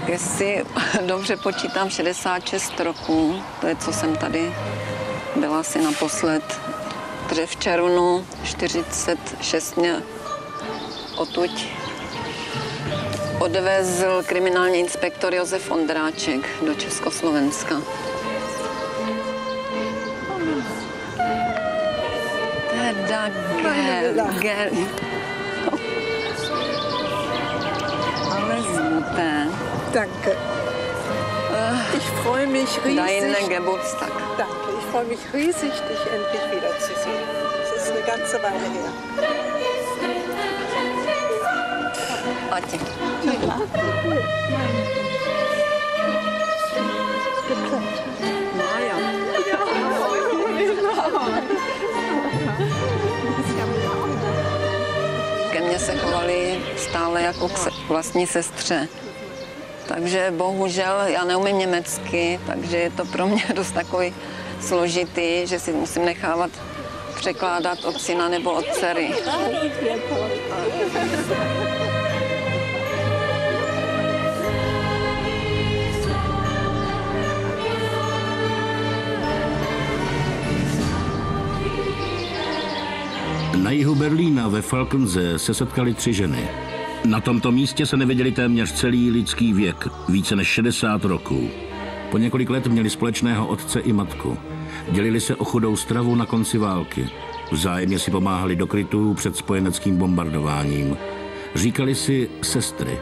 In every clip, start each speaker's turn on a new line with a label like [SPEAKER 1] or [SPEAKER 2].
[SPEAKER 1] Tak jestli dobře počítám 66 roků, to je, co jsem tady byla asi naposled, protože v červnu 46 mě odtud odvezl kriminální inspektor Josef Ondráček do Československa. Teda gel. Ale super.
[SPEAKER 2] Danke. Ich freue mich riesig.
[SPEAKER 1] Geburtstag.
[SPEAKER 2] Danke. Ich freue mich riesig, dich endlich wiederzusehen. Das ist eine ganze Weile her.
[SPEAKER 1] Ati. Ke mně se chovali stále jako k vlastní sestře. Takže bohužel já neumím německy, takže je to pro mě dost takový složitý, že si musím nechávat překládat od syna nebo od dcery.
[SPEAKER 3] Na jihu Berlína ve Falkense se setkali tři ženy. Na tomto místě se neviděli téměř celý lidský věk, více než 60 roků. Po několik let měli společného otce i matku. Dělili se o chudou stravu na konci války. Vzájemně si pomáhali do krytů před spojeneckým bombardováním. Říkali si sestry.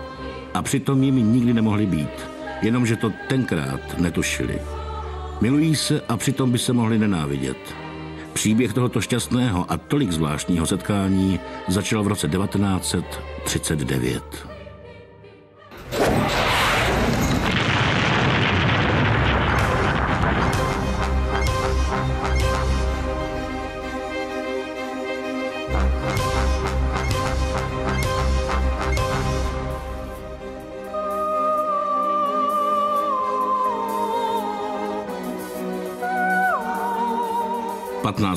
[SPEAKER 3] A přitom jimi nikdy nemohli být. Jenomže to tenkrát netušili. Milují se a přitom by se mohli nenávidět. Příběh tohoto šťastného a tolik zvláštního setkání začal v roce 1939. –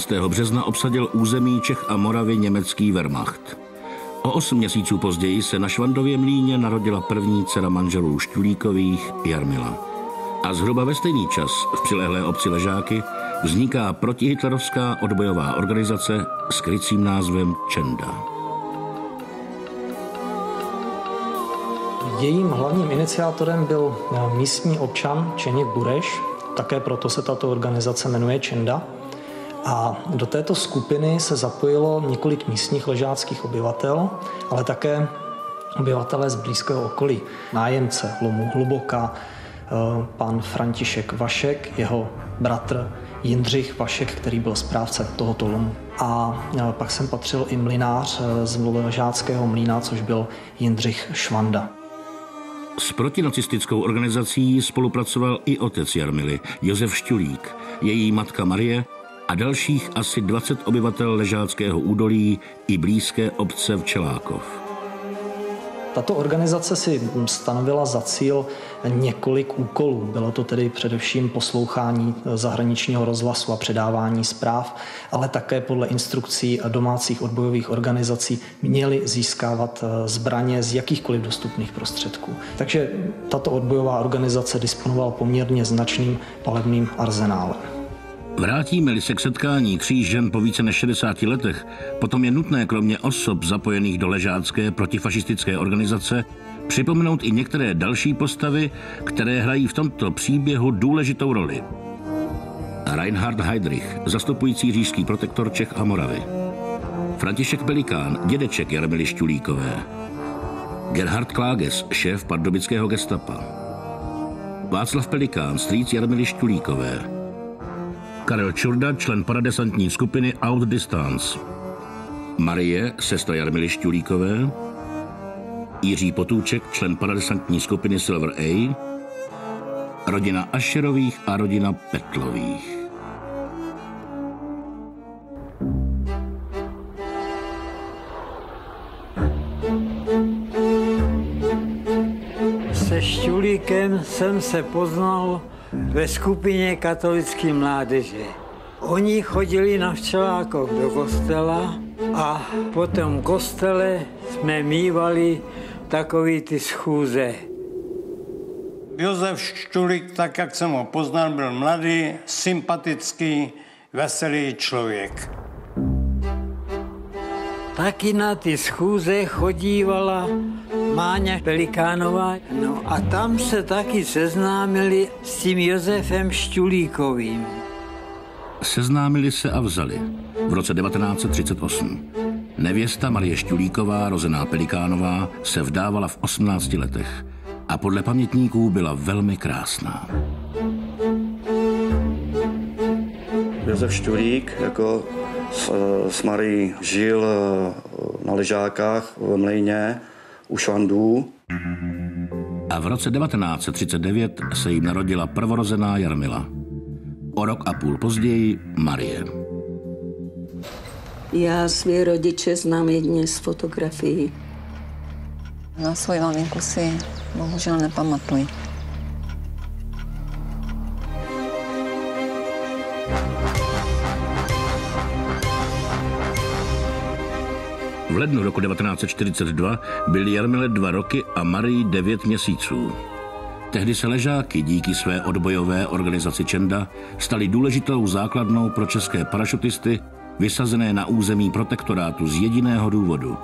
[SPEAKER 3] 15. března obsadil území Čech a Moravy německý Wehrmacht. O osm měsíců později se na Švandově mlíně narodila první dcera manželů Štulíkových Jarmila. A zhruba ve stejný čas v přilehlé obci Ležáky vzniká protihitlerovská odbojová organizace s krycím názvem Čenda.
[SPEAKER 4] Jejím hlavním iniciátorem byl eh, místní občan Čeněk Bureš, také proto se tato organizace jmenuje Čenda. A do této skupiny se zapojilo několik místních ležáckých obyvatel, ale také obyvatelé z blízkého okolí. Nájemce lomu Hluboka, eh, pan František Vašek, jeho bratr Jindřich Vašek, který byl správce tohoto lomu. A eh, pak jsem patřil i mlinář eh, z ležáckého mlína, což byl Jindřich Švanda.
[SPEAKER 3] S protinacistickou organizací spolupracoval i otec Jarmily, Josef Štulík, její matka Marie a dalších asi 20 obyvatel Ležáckého údolí i blízké obce Včelákov.
[SPEAKER 4] Tato organizace si stanovila za cíl několik úkolů. Bylo to tedy především poslouchání zahraničního rozhlasu a předávání zpráv, ale také podle instrukcí domácích odbojových organizací měli získávat zbraně z jakýchkoliv dostupných prostředků. Takže tato odbojová organizace disponovala poměrně značným palebným arzenálem.
[SPEAKER 3] Vrátíme-li se k setkání tří žen po více než 60 letech, potom je nutné kromě osob zapojených do ležácké protifašistické organizace připomenout i některé další postavy, které hrají v tomto příběhu důležitou roli. Reinhard Heydrich, zastupující říšský protektor Čech a Moravy. František Pelikán, dědeček Jarmily Šťulíkové. Gerhard Kláges, šéf pardubického gestapa. Václav Pelikán, strýc Jarmily Šťulíkové. Karel Čurda, člen paradesantní skupiny Out Distance. Marie, sestra Jarmily Šťulíkové. Jiří Potůček, člen paradesantní skupiny Silver A. Rodina Ašerových a rodina Petlových.
[SPEAKER 5] Se Šťulíkem jsem se poznal ve skupině katolické mládeže. Oni chodili na včelákov do kostela a po tom kostele jsme mývali takový ty schůze.
[SPEAKER 6] Josef Šťulík, tak jak jsem ho poznal, byl mladý, sympatický, veselý člověk.
[SPEAKER 5] Taky na ty schůze chodívala Máňa Pelikánová. No a tam se taky seznámili s tím Josefem Šťulíkovým.
[SPEAKER 3] Seznámili se a vzali v roce 1938. Nevěsta Marie Šťulíková, rozená Pelikánová, se vdávala v 18 letech a podle pamětníků byla velmi krásná.
[SPEAKER 7] Josef Šťulík jako s, s Marí žil eh, na ležákách v Mlejně u Švandů.
[SPEAKER 3] A v roce 1939 se jim narodila prvorozená Jarmila. O rok a půl později Marie.
[SPEAKER 8] Já své rodiče znám jedině z fotografií.
[SPEAKER 1] Na svoji maminku si bohužel nepamatuji.
[SPEAKER 3] V lednu roku 1942 byly Jarmile dva roky a Marii devět měsíců. Tehdy se ležáky díky své odbojové organizaci Čenda staly důležitou základnou pro české parašutisty vysazené na území protektorátu z jediného důvodu.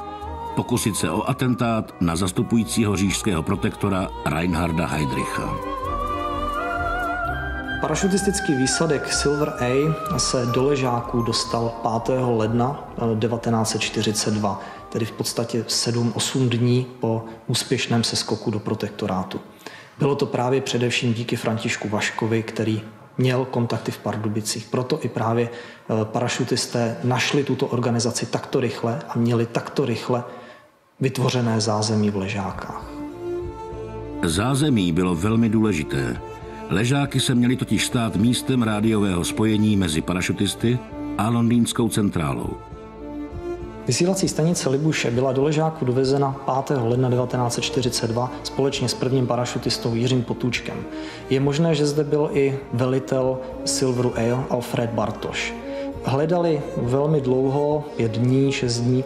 [SPEAKER 3] Pokusit se o atentát na zastupujícího říšského protektora Reinharda Heydricha.
[SPEAKER 4] Parašutistický výsadek Silver A se do ležáků dostal 5. ledna 1942, tedy v podstatě 7-8 dní po úspěšném seskoku do protektorátu. Bylo to právě především díky Františku Vaškovi, který měl kontakty v Pardubicích. Proto i právě parašutisté našli tuto organizaci takto rychle a měli takto rychle vytvořené zázemí v ležákách.
[SPEAKER 3] Zázemí bylo velmi důležité. Ležáky se měly totiž stát místem rádiového spojení mezi parašutisty a londýnskou centrálou.
[SPEAKER 4] Vysílací stanice Libuše byla do ležáku dovezena 5. ledna 1942 společně s prvním parašutistou Jiřím Potůčkem. Je možné, že zde byl i velitel Silveru Ale Alfred Bartoš. Hledali velmi dlouho, pět dní, šest dní,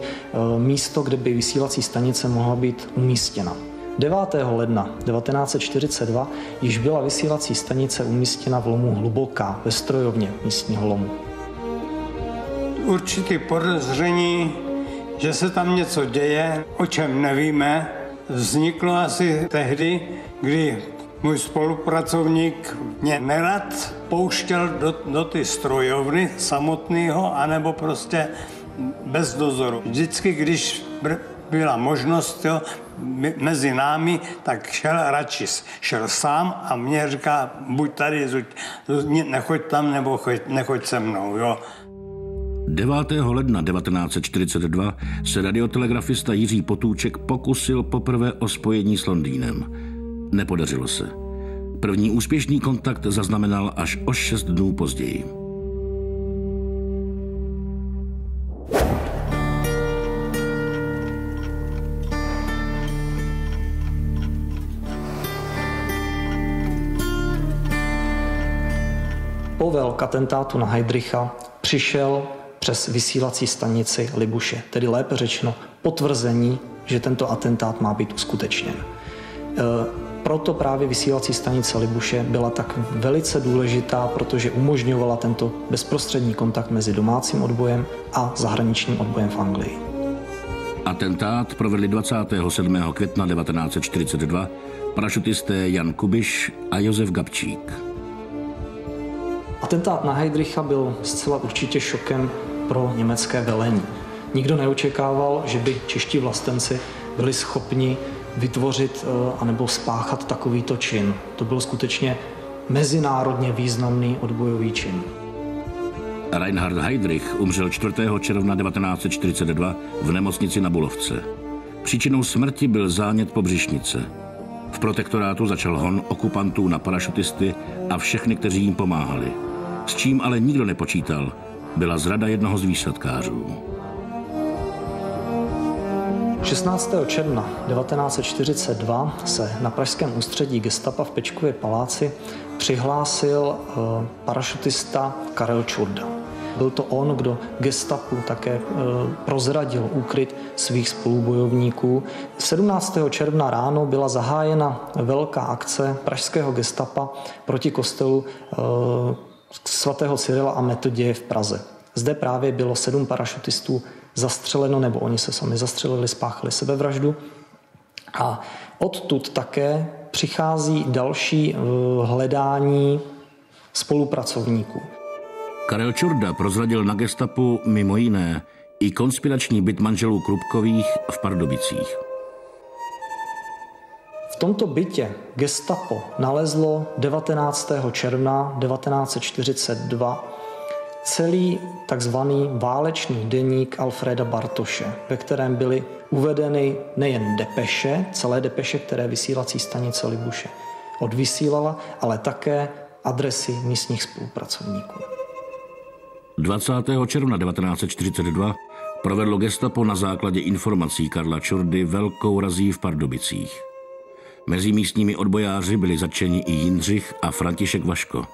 [SPEAKER 4] místo, kde by vysílací stanice mohla být umístěna. 9. ledna 1942 již byla vysílací stanice umístěna v lomu Hluboká ve strojovně místního lomu.
[SPEAKER 6] Určitý podezření, že se tam něco děje, o čem nevíme, vzniklo asi tehdy, kdy můj spolupracovník mě nerad pouštěl do, do ty strojovny samotného, anebo prostě bez dozoru. Vždycky, když byla možnost jo, mezi námi, tak šel radši šel sám a mě říká, buď tady, nechoď tam, nebo choď, nechoď se mnou. Jo.
[SPEAKER 3] 9. ledna 1942 se radiotelegrafista Jiří Potůček pokusil poprvé o spojení s Londýnem. Nepodařilo se. První úspěšný kontakt zaznamenal až o šest dnů později.
[SPEAKER 4] Povel k atentátu na Heidricha přišel přes vysílací stanici Libuše, tedy lépe řečeno potvrzení, že tento atentát má být uskutečněn. E, proto právě vysílací stanice Libuše byla tak velice důležitá, protože umožňovala tento bezprostřední kontakt mezi domácím odbojem a zahraničním odbojem v Anglii.
[SPEAKER 3] Atentát provedli 27. května 1942 parašutisté Jan Kubiš a Josef Gabčík.
[SPEAKER 4] Atentát na Heidricha byl zcela určitě šokem pro německé velení. Nikdo neočekával, že by čeští vlastenci byli schopni vytvořit anebo spáchat takovýto čin. To byl skutečně mezinárodně významný odbojový čin.
[SPEAKER 3] Reinhard Heydrich umřel 4. června 1942 v nemocnici na Bulovce. Příčinou smrti byl zánět pobřišnice. V protektorátu začal hon okupantů na parašutisty a všechny, kteří jim pomáhali. S čím ale nikdo nepočítal, byla zrada jednoho z výsadkářů.
[SPEAKER 4] 16. června 1942 se na pražském ústředí gestapa v Pečkově paláci přihlásil parašutista Karel Čurda. Byl to on, kdo gestapu také e, prozradil úkryt svých spolubojovníků. 17. června ráno byla zahájena velká akce pražského gestapa proti kostelu e, svatého Cyrila a Metoděje v Praze. Zde právě bylo sedm parašutistů zastřeleno, nebo oni se sami zastřelili, spáchali sebevraždu. A odtud také přichází další eh, hledání spolupracovníků.
[SPEAKER 3] Karel Čurda prozradil na gestapu mimo jiné i konspirační byt manželů Krupkových v Pardubicích.
[SPEAKER 4] Tomto bytě gestapo nalezlo 19. června 1942 celý takzvaný válečný deník Alfreda Bartoše, ve kterém byly uvedeny nejen depeše, celé depeše, které vysílací stanice Libuše odvysílala, ale také adresy místních spolupracovníků.
[SPEAKER 3] 20. června 1942 provedlo gestapo na základě informací Karla Čurdy velkou razí v Pardubicích. Mezi místními odbojáři byli začeni i Jindřich a František Vaško,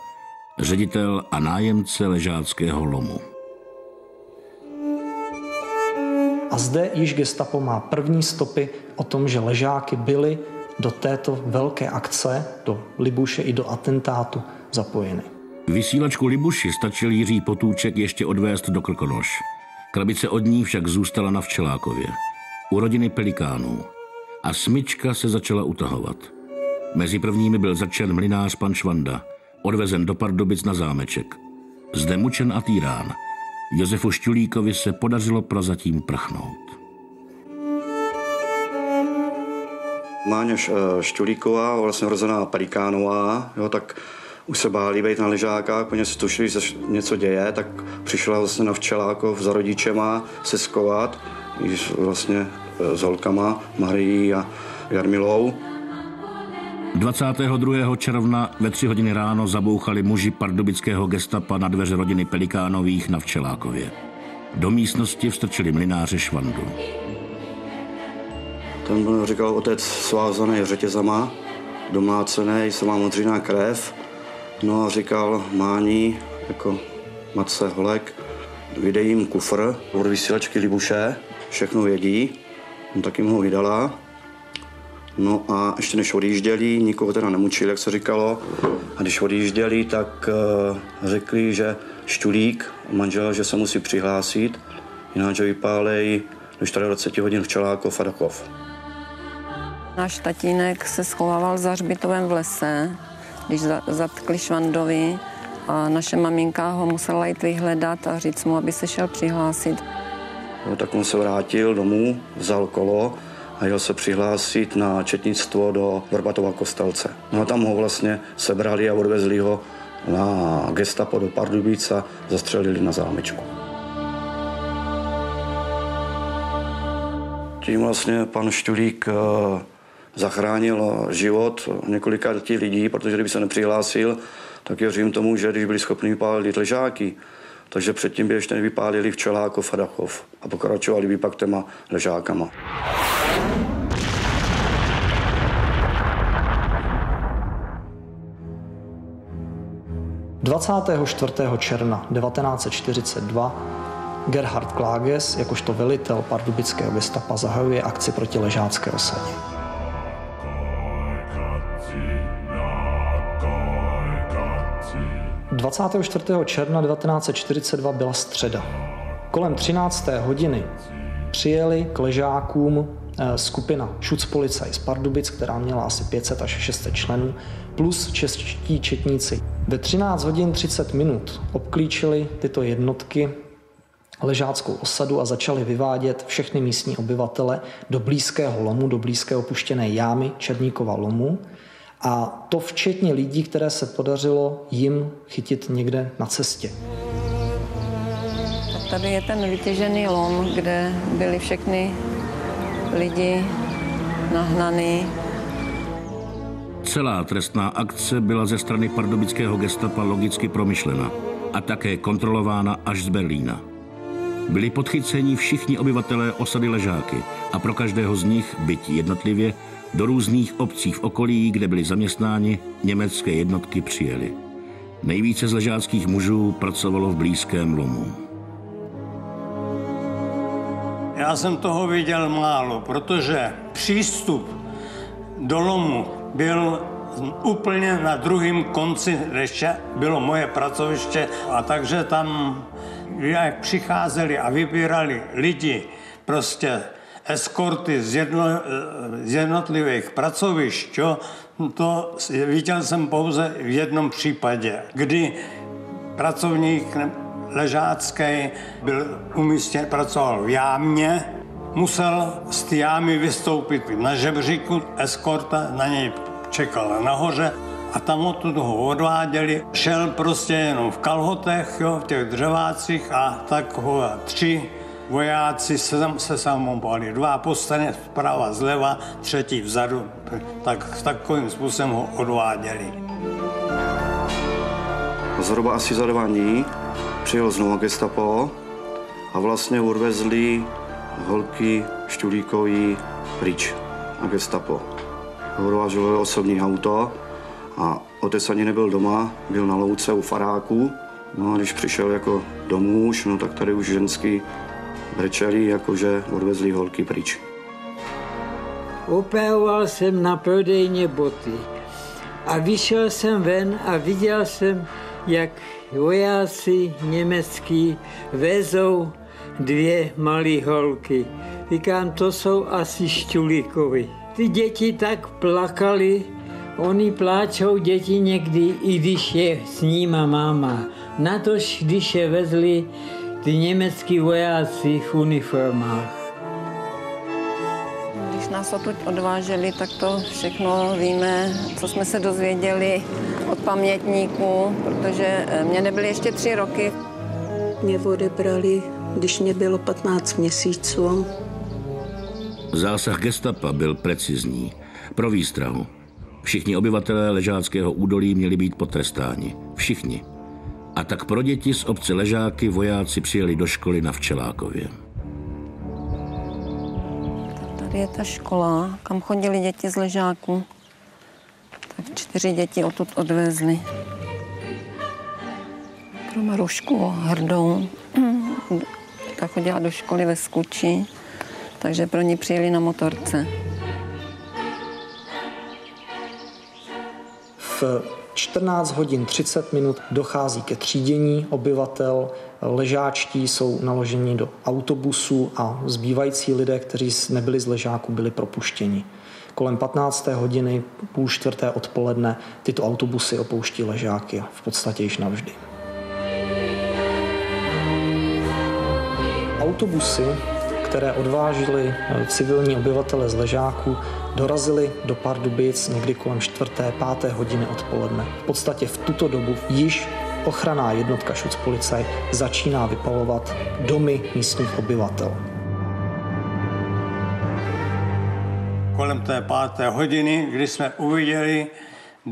[SPEAKER 3] ředitel a nájemce ležáckého lomu.
[SPEAKER 4] A zde již gestapo má první stopy o tom, že ležáky byly do této velké akce, do Libuše i do atentátu zapojeny.
[SPEAKER 3] Vysílačku Libuši stačil Jiří Potůček ještě odvést do Krkonoš. Krabice od ní však zůstala na Včelákově, u rodiny Pelikánů. A smyčka se začala utahovat. Mezi prvními byl začen mlinář pan Švanda, odvezen do Pardubic na zámeček. Zde mučen a týrán. Josefu Šťulíkovi se podařilo prozatím prchnout.
[SPEAKER 7] Máňa Šťulíková, vlastně rozená Pelikánová, jo, tak už se báli být na ležákách, protože si tušili, že něco děje, tak přišla vlastně na Včelákov za rodičema se skovat, vlastně e, s holkama Marií a Jarmilou.
[SPEAKER 3] 22. června ve tři hodiny ráno zabouchali muži pardubického gestapa na dveře rodiny Pelikánových na Včelákově. Do místnosti vstrčili mlináře Švandu.
[SPEAKER 7] Ten byl, říkal, otec svázaný řetězama, domácený, se má modřiná krev. No a říkal Mání, jako matce Holek, vydej jim kufr od vysílačky Libuše, všechno vědí. On taky mu ho vydala. No a ještě než odjížděli, nikoho teda nemučili, jak se říkalo. A když odjížděli, tak uh, řekli, že Štulík, manžel, že se musí přihlásit, jinak, že vypálej do 24 hodin v Čelákov a Dakov.
[SPEAKER 1] Náš tatínek se schovával za hřbitovem v lese, když zatkli Švandovi a naše maminka ho musela jít vyhledat a říct mu, aby se šel přihlásit.
[SPEAKER 7] No, tak on se vrátil domů, vzal kolo a jel se přihlásit na četnictvo do Vrbatova kostelce. No a tam ho vlastně sebrali a odvezli ho na gestapo do Pardubic a zastřelili na zámečku. Tím vlastně pan Štulík eh, zachránil život několika lidí, protože kdyby se nepřihlásil, tak věřím tomu, že když byli schopni vypálit ležáky, takže předtím by ještě nevypálili včelákov a dachov a pokračovali by pak těma ležákama.
[SPEAKER 4] ...24. června 1942 Gerhard Klages, jakožto velitel pardubického gestapa, zahajuje akci proti ležácké osadě. 24. června 1942 byla středa. Kolem 13. hodiny přijeli k ležákům eh, skupina Schutzpolizei z Pardubic, která měla asi 500 až 600 členů, plus čeští četníci. Ve 13 hodin 30 minut obklíčili tyto jednotky ležáckou osadu a začali vyvádět všechny místní obyvatele do blízkého lomu, do blízké opuštěné jámy Černíkova lomu, a to včetně lidí, které se podařilo jim chytit někde na cestě.
[SPEAKER 1] Tak tady je ten vytěžený lom, kde byli všechny lidi nahnaný.
[SPEAKER 3] Celá trestná akce byla ze strany pardubického gestapa logicky promyšlena a také kontrolována až z Berlína. Byli podchyceni všichni obyvatelé osady Ležáky a pro každého z nich, byť jednotlivě, do různých obcí v okolí, kde byli zaměstnáni, německé jednotky přijeli. Nejvíce z ležáckých mužů pracovalo v blízkém lomu.
[SPEAKER 6] Já jsem toho viděl málo, protože přístup do lomu byl úplně na druhém konci ještě bylo moje pracoviště a takže tam, jak přicházeli a vybírali lidi, prostě eskorty z, jedno, z jednotlivých pracovišť, jo, to viděl jsem pouze v jednom případě, kdy pracovník ležácký byl umístěn, pracoval v jámě, musel z té jámy vystoupit na žebříku, eskorta na něj čekala nahoře a tam ho odváděli. Šel prostě jenom v kalhotech, jo, v těch dřevácích a tak ho tři vojáci se, se samopovali. Dva po straně zprava, zleva, třetí vzadu. Tak takovým způsobem ho odváděli.
[SPEAKER 7] Zhruba asi za dva dní přijel znovu gestapo a vlastně odvezli holky Štulíkový pryč na gestapo. Odváželo osobní auto a otec ani nebyl doma, byl na louce u faráku. No a když přišel jako domů už, no tak tady už ženský brečeli, jakože odvezli holky pryč.
[SPEAKER 5] Opravoval jsem na prodejně boty a vyšel jsem ven a viděl jsem, jak vojáci německý vezou dvě malé holky. Říkám, to jsou asi šťulíkovi. Ty děti tak plakali, oni pláčou děti někdy, i když je s nima máma. Na to, když je vezli ty německý vojáci v uniformách.
[SPEAKER 1] Když nás odtud odváželi, tak to všechno víme, co jsme se dozvěděli od pamětníků, protože eh, mě nebyly ještě tři roky.
[SPEAKER 8] Mě odebrali, když mě bylo 15 měsíců.
[SPEAKER 3] Zásah gestapa byl precizní. Pro výstrahu. Všichni obyvatelé Ležáckého údolí měli být potrestáni. Všichni. A tak pro děti z obce Ležáky vojáci přijeli do školy na Včelákově.
[SPEAKER 1] Tady je ta škola, kam chodili děti z Ležáku. Tak čtyři děti odtud odvezli. Pro Marušku hrdou. Ta chodila do školy ve Skuči, takže pro ní přijeli na motorce.
[SPEAKER 4] V 14 hodin 30 minut dochází ke třídění obyvatel, ležáčtí jsou naloženi do autobusu a zbývající lidé, kteří nebyli z ležáku, byli propuštěni. Kolem 15. hodiny, půl čtvrté odpoledne, tyto autobusy opouští ležáky v podstatě již navždy. Autobusy, které odvážely civilní obyvatele z ležáku, dorazili do Pardubic někdy kolem 4. 5. hodiny odpoledne. V podstatě v tuto dobu již ochranná jednotka Schutzpolizei začíná vypalovat domy místních obyvatel.
[SPEAKER 6] Kolem té páté hodiny, kdy jsme uviděli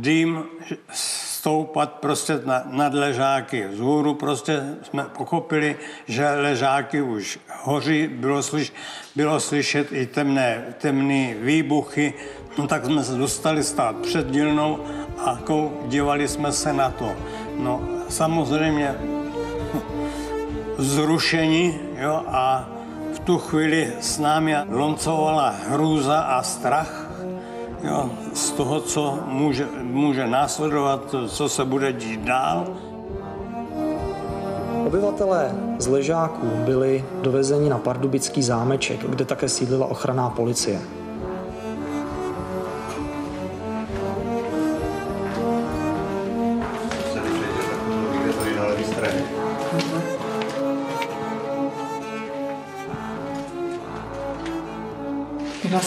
[SPEAKER 6] dým stoupat prostě na, nad ležáky. Vzhůru prostě jsme pochopili, že ležáky už hoří, bylo, slyš, bylo slyšet i temné, temné výbuchy, no tak jsme se dostali stát před dílnou a dívali jsme se na to. No samozřejmě zrušení jo, a v tu chvíli s námi loncovala hrůza a strach, jo, z toho, co může, může následovat, co se bude dít dál.
[SPEAKER 4] Obyvatelé z Ležáků byli dovezeni na Pardubický zámeček, kde také sídlila ochranná policie.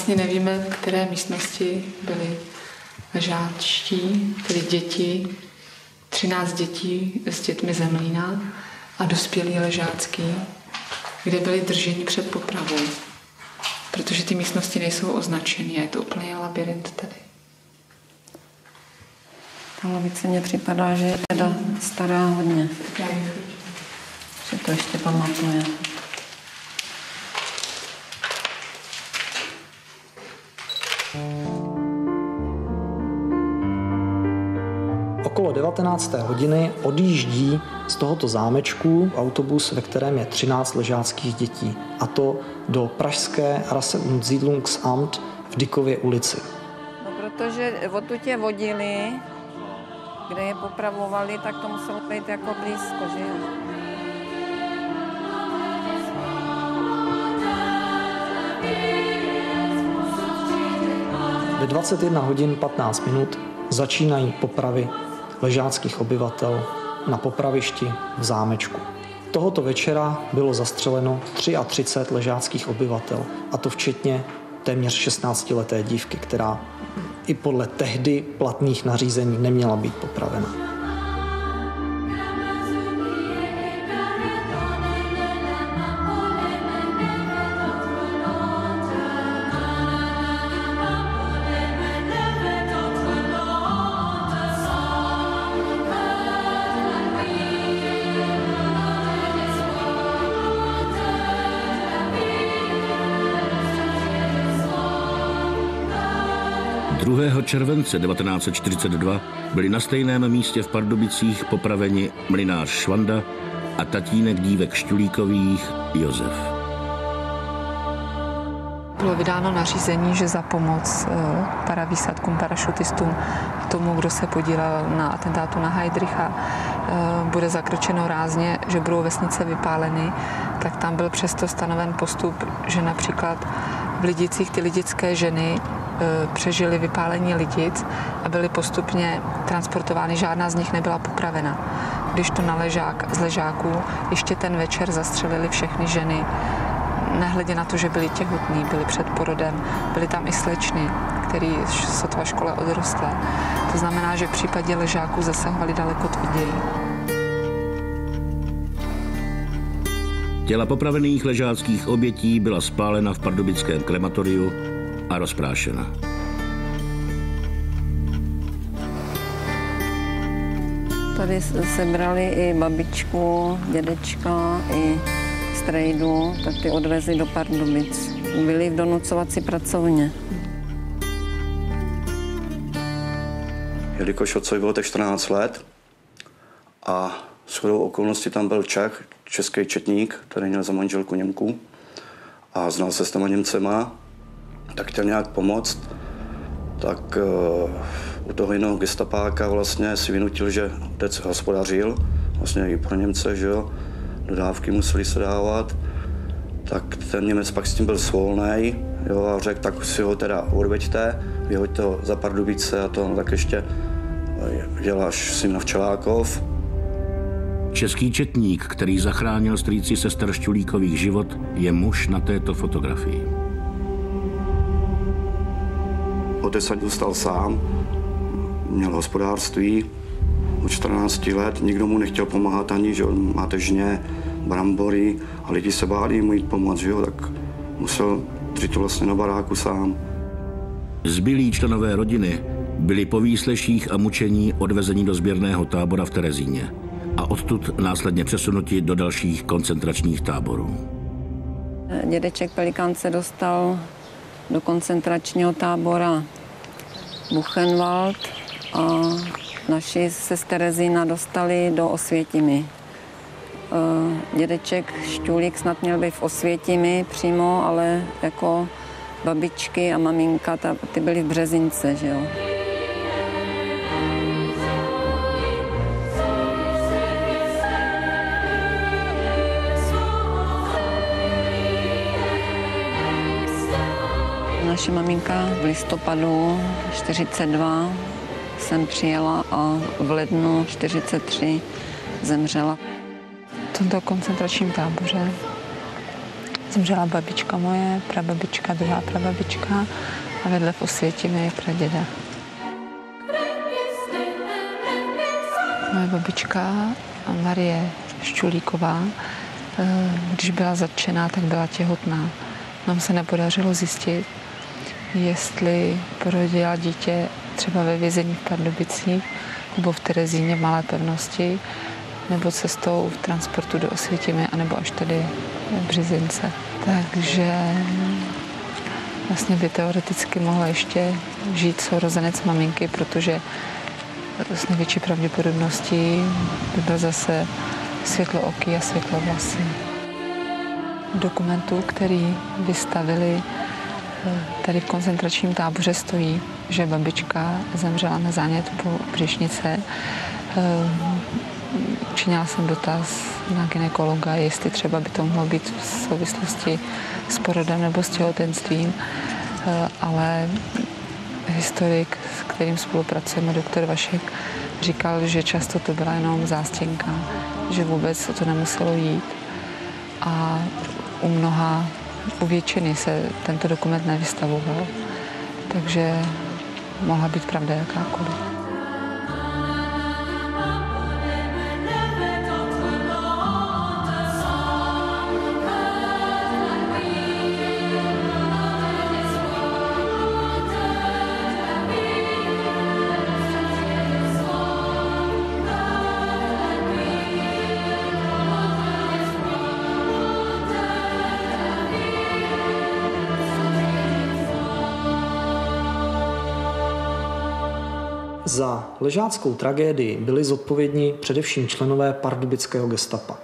[SPEAKER 9] Vlastně nevíme, v které místnosti byli ležáčtí, tedy děti, 13 dětí s dětmi Zemlína a dospělí ležácký, kde byli drženi před popravou. Protože ty místnosti nejsou označeny a je to úplně labirint tady.
[SPEAKER 1] Ta lavice mně připadá, že je teda stará hodně. Že to ještě pamatuje.
[SPEAKER 4] 19. hodiny odjíždí z tohoto zámečku autobus, ve kterém je 13 ležáckých dětí, a to do pražské Rasse und Siedlungsamt v Dykově ulici.
[SPEAKER 1] No, protože odtud je vodili, kde je popravovali, tak to muselo být jako blízko, že jo.
[SPEAKER 4] Ve 21 hodin 15 minut začínají popravy ležáckých obyvatel na popravišti v zámečku. Tohoto večera bylo zastřeleno 33 ležáckých obyvatel, a to včetně téměř 16-leté dívky, která i podle tehdy platných nařízení neměla být popravena.
[SPEAKER 3] Července 1942 byli na stejném místě v Pardubicích popraveni mlinář Švanda a tatínek dívek Šťulíkových Josef.
[SPEAKER 9] Bylo vydáno nařízení, že za pomoc eh, paravýsadkům, parašutistům, tomu, kdo se podílel na atentátu na Heidricha, eh, bude zakročeno rázně, že budou vesnice vypáleny, tak tam byl přesto stanoven postup, že například v Lidicích ty lidické ženy přežili vypálení lidic a byly postupně transportovány, žádná z nich nebyla popravena. Když to na ležák, z ležáků ještě ten večer zastřelili všechny ženy, nehledě na to, že byli těhotní, byli před porodem, byly tam i slečny, který sotva škole odrostla. To znamená, že v případě ležáků zasahovali daleko tvrději.
[SPEAKER 3] Těla popravených ležáckých obětí byla spálena v pardubickém krematoriu a rozprášena.
[SPEAKER 1] Tady sebrali i babičku, dědečka, i strejdu, tak ty odvezli do Pardubic. Byli v donucovací pracovně.
[SPEAKER 7] Jelikož otcovi bylo tak 14 let a shodou okolností tam byl Čech, český četník, který měl za manželku Němku a znal se s těma Němcema, tak chtěl nějak pomoct, tak uh, u toho jiného gestapáka vlastně si vynutil, že otec hospodařil, vlastně i pro Němce, že jo, dodávky museli se dávat, tak ten Němec pak s tím byl svolný, jo, a řekl, tak si ho teda odveďte, vyhoďte ho za Pardubice a to, no, tak ještě eh, děláš si na Včelákov.
[SPEAKER 3] Český četník, který zachránil strýci sester Šťulíkových život, je muž na této fotografii.
[SPEAKER 7] Otec se dostal sám, měl hospodářství od 14 let, nikdo mu nechtěl pomáhat ani, že on má težně, brambory a lidi se báli mu jít pomoct, že jo, tak musel dřít vlastně na baráku sám.
[SPEAKER 3] Zbylí členové rodiny byli po výsleších a mučení odvezeni do sběrného tábora v Terezíně a odtud následně přesunuti do dalších koncentračních táborů.
[SPEAKER 1] Dědeček Pelikán se dostal do koncentračního tábora Buchenwald a naši se z Terezína dostali do Osvětimi. Eh, dědeček Štulík snad měl být v Osvětimi přímo, ale jako babičky a maminka, ta, ty byly v Březince, že jo. Naše maminka v listopadu 42 jsem přijela a v lednu 43 zemřela.
[SPEAKER 9] V tomto koncentračním táboře zemřela babička moje, prababička, druhá prababička a vedle v Osvětimi praděda. Moje babička Marie Ščulíková, eh, když byla zatčená, tak byla těhotná. Nám se nepodařilo zjistit, jestli porodila dítě třeba ve vězení v Pardubicích nebo v Terezíně v Malé pevnosti, nebo cestou v transportu do Osvětimi, anebo až tady v Břizince. Takže vlastně by teoreticky mohla ještě žít sourozenec maminky, protože s největší pravděpodobností by byl zase světlo oky a světlo vlasy. Dokumentu, který vystavili tady v koncentračním táboře stojí, že babička zemřela na zánět po břišnice. Eh, Činila jsem dotaz na ginekologa, jestli třeba by to mohlo být v souvislosti s porodem nebo s těhotenstvím, eh, ale historik, s kterým spolupracujeme, doktor Vašek, říkal, že často to byla jenom zástěnka, že vůbec o to nemuselo jít. A u mnoha, u většiny se tento dokument nevystavoval, takže mohla být pravda jakákoliv.
[SPEAKER 4] Za ležáckou tragédii byli zodpovědní především členové pardubického gestapa.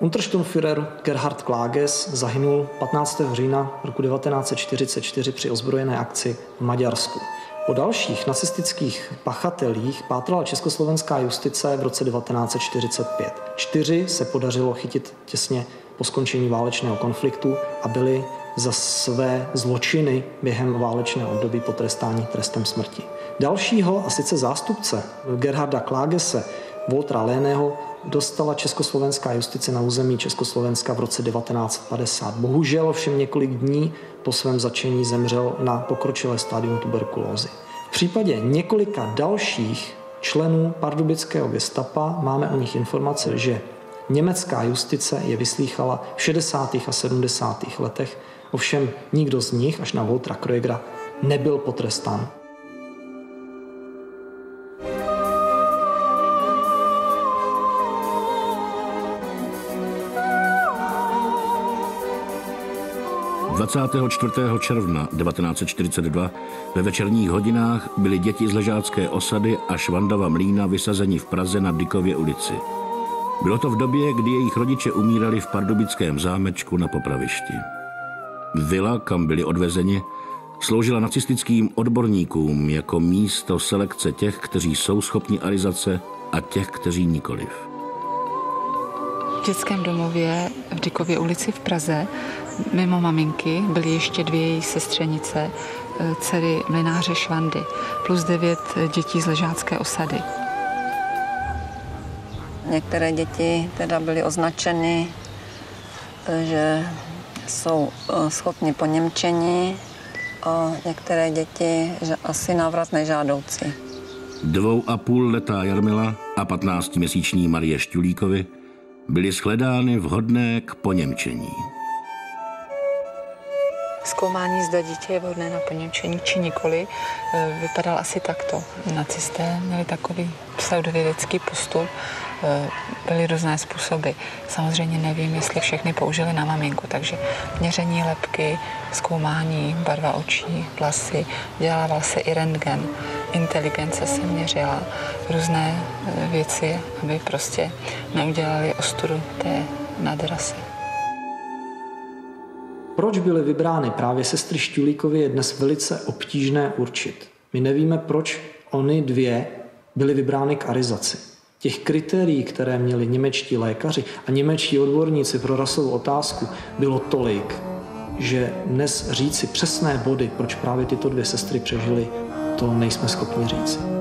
[SPEAKER 4] Untersturmführer Gerhard Klages zahynul 15. října roku 1944 při ozbrojené akci v Maďarsku. Po dalších nacistických pachatelích pátrala československá justice v roce 1945. Čtyři se podařilo chytit těsně po skončení válečného konfliktu a byli za své zločiny během válečného období potrestáni trestem smrti. Dalšího, a sice zástupce Gerharda Klágese, Voltra Léného, dostala československá justice na území Československa v roce 1950. Bohužel všem několik dní po svém začení zemřel na pokročilé stádium tuberkulózy. V případě několika dalších členů pardubického gestapa máme o nich informace, že německá justice je vyslýchala v 60. a 70. letech, ovšem nikdo z nich, až na Voltra Kroegra, nebyl potrestán.
[SPEAKER 3] 24. června 1942 ve večerních hodinách byly děti z ležácké osady a Švandava mlína vysazeni v Praze na Dykově ulici. Bylo to v době, kdy jejich rodiče umírali v pardubickém zámečku na popravišti. Vila, kam byli odvezeni, sloužila nacistickým odborníkům jako místo selekce těch, kteří jsou schopni arizace a těch, kteří nikoliv.
[SPEAKER 9] V dětském domově v Dykově ulici v Praze Mimo maminky byly ještě dvě její sestřenice, eh, dcery mlináře Švandy, plus devět dětí z ležácké osady.
[SPEAKER 1] Některé děti teda byly označeny, eh, že jsou eh, schopni po Němčení a některé děti, že asi návrat nežádoucí.
[SPEAKER 3] Dvou a půl letá Jarmila a 15-měsíční Marie Šťulíkovi byly shledány vhodné k poněmčení.
[SPEAKER 9] Zkoumání, zda dítě je vhodné na poněmčení či nikoli, e, vypadal asi takto. Nacisté měli takový pseudovědecký postup, e, byly různé způsoby. Samozřejmě nevím, jestli všechny použili na maminku, takže měření lepky, zkoumání, barva očí, vlasy, dělával se i rentgen, inteligence se měřila, různé e, věci, aby prostě neudělali ostudu té nadrasy.
[SPEAKER 4] Proč byly vybrány právě sestry Šťulíkovi je dnes velice obtížné určit. My nevíme, proč oni dvě byly vybrány k arizaci. Těch kritérií, které měli němečtí lékaři a němečtí odborníci pro rasovou otázku, bylo tolik, že dnes říci přesné body, proč právě tyto dvě sestry přežily, to nejsme schopni říci.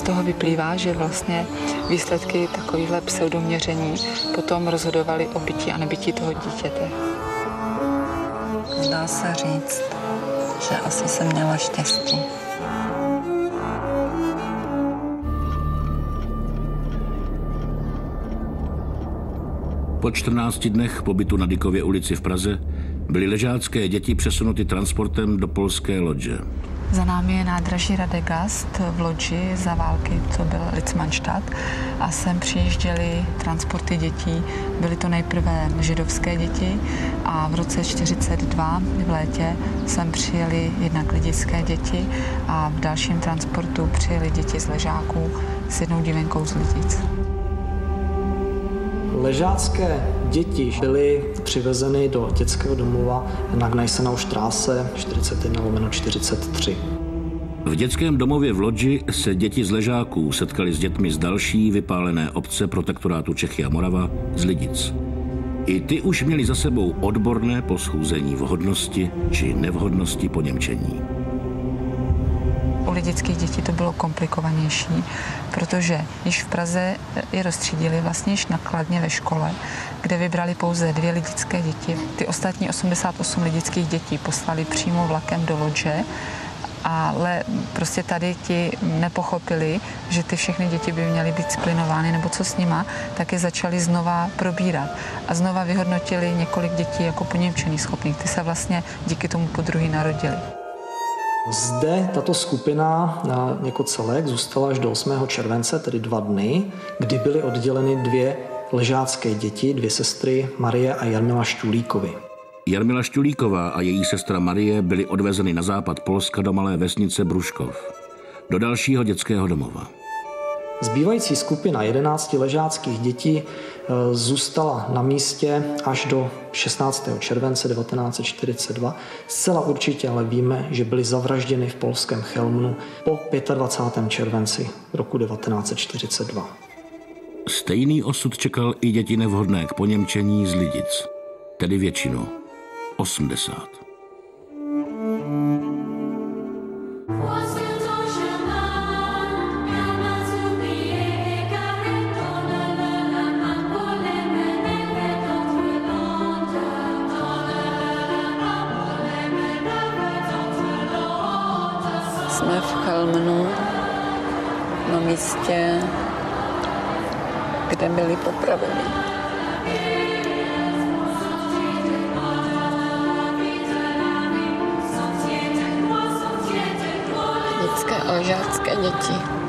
[SPEAKER 9] Z toho vyplývá, že vlastně výsledky takovýchhle pseudoměření potom rozhodovaly o bytí a nebytí toho dítěte.
[SPEAKER 1] Dá se říct, že asi jsem měla štěstí.
[SPEAKER 3] Po 14 dnech pobytu na Dykově ulici v Praze byly ležácké děti přesunuty transportem do polské lodže.
[SPEAKER 9] Za námi je nádraží Radegast v Lodži za války, co byl Litzmannstadt a sem přijížděly transporty dětí. Byly to nejprve židovské děti a v roce 42 v létě sem přijeli jednak lidické děti a v dalším transportu přijeli děti z Ležáků s jednou divenkou z Lidic.
[SPEAKER 4] Ležácké děti byly přivezeny do dětského domova na Gneisenau Straße 41 43.
[SPEAKER 3] V dětském domově v Lodži se děti z Ležáků setkali s dětmi z další vypálené obce protektorátu Čechy a Morava z Lidic. I ty už měli za sebou odborné poschůzení vhodnosti či nevhodnosti po Němčení.
[SPEAKER 9] U lidických dětí to bylo komplikovanější, protože již v Praze je rozstřídili vlastně již nakladně ve škole, kde vybrali pouze dvě lidické děti. Ty ostatní 88 lidických dětí poslali přímo vlakem do Lodže, ale prostě tady ti nepochopili, že ty všechny děti by měly být splinovány nebo co s nima, tak je začali znova probírat. A znova vyhodnotili několik dětí jako poněmčený schopných. Ty se vlastně díky tomu po druhý narodili.
[SPEAKER 4] Zde tato skupina jako celek zůstala až do 8. července, tedy dva dny, kdy byly odděleny dvě ležácké děti, dvě sestry Marie a Jarmila Štulíkovi.
[SPEAKER 3] Jarmila Štulíková a její sestra Marie byly odvezeny na západ Polska do malé vesnice Bruškov, do dalšího dětského domova.
[SPEAKER 4] Zbývající skupina 11 ležáckých dětí zůstala na místě až do 16. července 1942. Zcela určitě ale víme, že byly zavražděny v polském Chelmnu po 25. červenci roku 1942.
[SPEAKER 3] Stejný osud čekal i děti nevhodné k poněmčení z Lidic, tedy většinu 80.
[SPEAKER 1] Jsme v Chelmnu na místě, kde byli popraveni. Ležácké děti.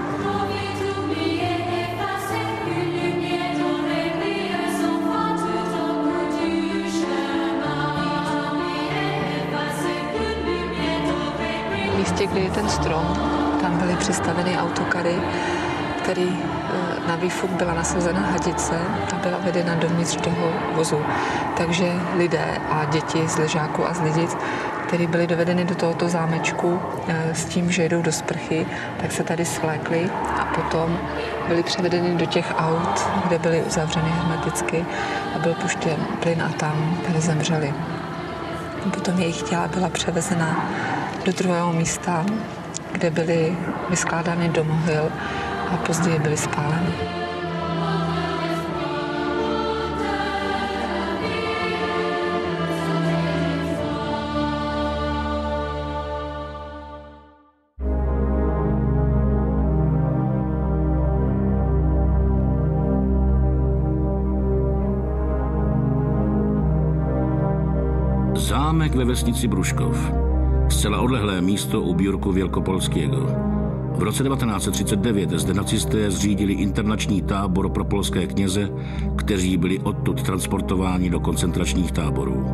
[SPEAKER 9] Kde je ten strom, tam byly přistaveny autokary, který eh, na výfuk byla nasazena hadice a byla vedena dovnitř toho vozu. Takže lidé a děti z ležáku a z lidic, které byly dovedeny do tohoto zámečku eh, s tím, že jedou do sprchy, tak se tady svlékli a potom byly převedeny do těch aut, kde byly uzavřeny hermeticky a byl puštěn plyn a tam tady zemřeli. Potom jejich těla byla převezena do druhého místa, kde byly vyskládány do mohyl a později byly spáleny.
[SPEAKER 3] Zámek ve vesnici Bruškov. Zcela odlehlé místo u Bjurku Vělkopolského. V roce 1939 zde nacisté zřídili internační tábor pro polské kněze, kteří byli odtud transportováni do koncentračních táborů.